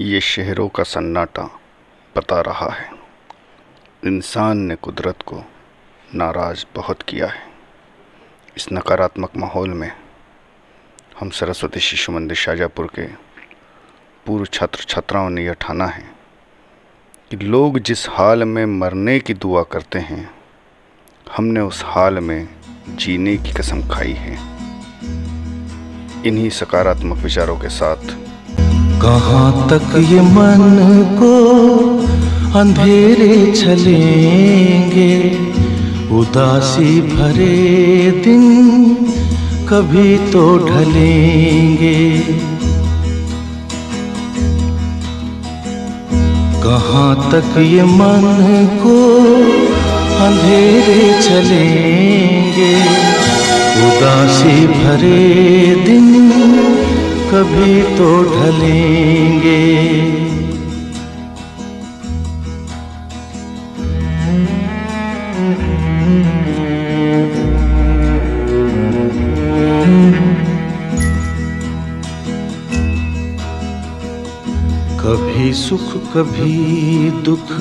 ये शहरों का सन्नाटा बता रहा है। इंसान ने कुदरत को नाराज़ बहुत किया है। इस नकारात्मक माहौल में हम सरस्वती शिशु मंदिर शाहजहाँपुर के पूर्व छात्र छात्राओं ने यह ठाना है कि लोग जिस हाल में मरने की दुआ करते हैं, हमने उस हाल में जीने की कसम खाई है। इन्हीं सकारात्मक विचारों के साथ कहाँ तक ये मन को अंधेरे चलेंगे उदासी भरे दिन कभी तो ढलेंगे। कहाँ तक ये मन को अंधेरे चलेंगे उदासी भरे दिन कभी तो ढलेंगे। कभी सुख, कभी दुख,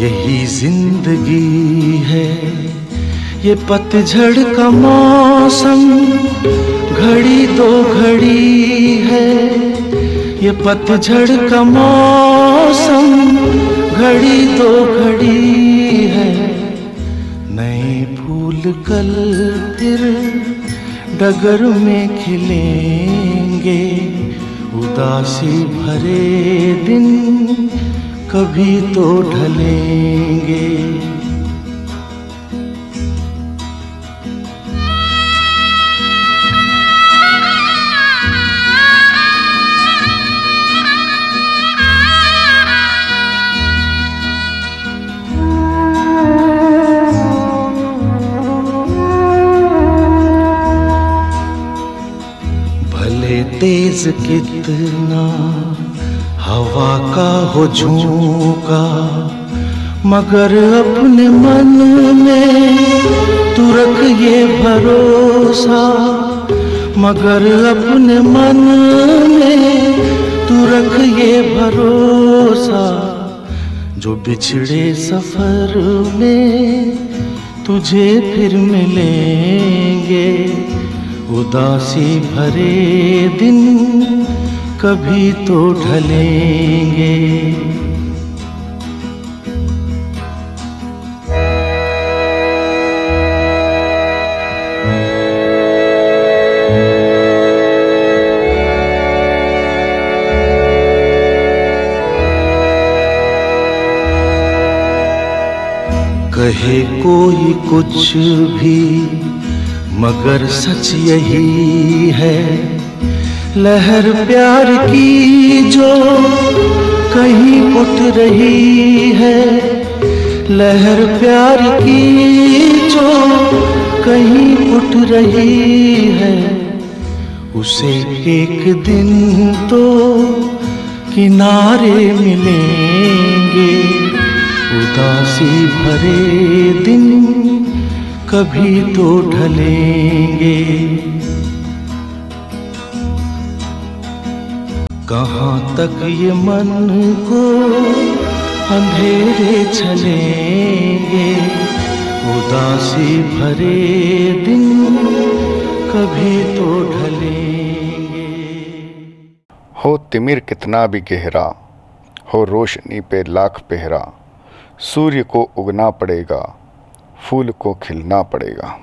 यही ज़िंदगी है। ये पतझड़ का मौसम, घड़ी दो घड़ी पतझड़ का मौसम, घड़ी दो घड़ी है। नए फूल कल फिर डगर में खिलेंगे। उदासी भरे दिन कभी तो ढलेंगे। तेज कितना हवा का हो झोंका, मगर अपने मन में तू रख ये भरोसा, मगर अपने मन में तू रख ये भरोसा, जो बिछड़े सफ़र में तुझे फिर मिलेंगे। उदासी भरे दिन कभी तो ढलेंगे। कहे कोई कुछ भी मगर सच यही है, लहर प्यार की जो कहीं उठ रही है, लहर प्यार की जो कहीं उठ रही है। उसे एक दिन तो किनारे मिलेंगे, उदासी भरे दिन कभी तो ढलेंगे। कहाँ तक ये मन को अंधेरे चलेंगे उदासी भरे दिन कभी तो ढलेंगे। हो तिमिर कितना भी गहरा, हो रोशनी पे लाख पहरा, सूर्य को उगना पड़ेगा फूल को खिलना पड़ेगा।